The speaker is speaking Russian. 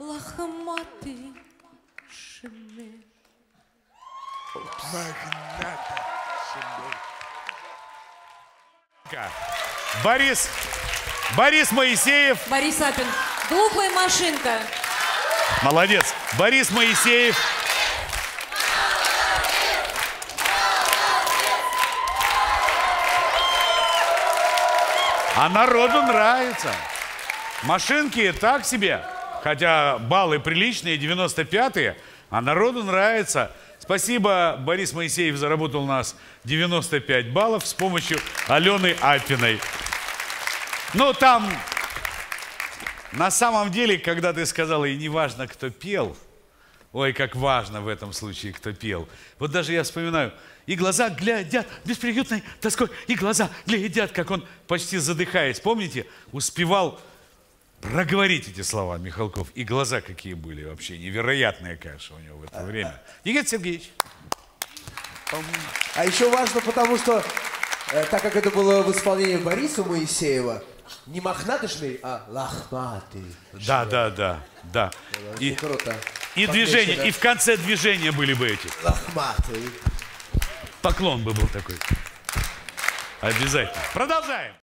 лохматый шмель. Борис, Борис Моисеев. Борис Апин. Глупая машинка. Молодец. Борис Моисеев. А народу нравится. Машинки так себе. Хотя баллы приличные, 95-е. А народу нравится. Спасибо, Борис Моисеев заработал у нас 95 баллов с помощью Алены Апиной. Ну, там на самом деле, когда ты сказала, и не важно, кто пел, ой, как важно в этом случае, кто пел. Вот даже я вспоминаю, и глаза глядят бесприютной тоской, и глаза глядят, как он почти задыхаясь. Помните, успевал проговорить эти слова Михалков. И глаза какие были вообще, невероятная каша у него в это время. Никита Сергеевич. А еще важно, потому что, э, так как это было в исполнении Бориса Моисеева, не мохнатый шмель, а лохматый. Да, да, да, да. И, круто. и движение, и в конце движения были бы эти. Лохматый. Поклон бы был такой. Обязательно. Продолжаем.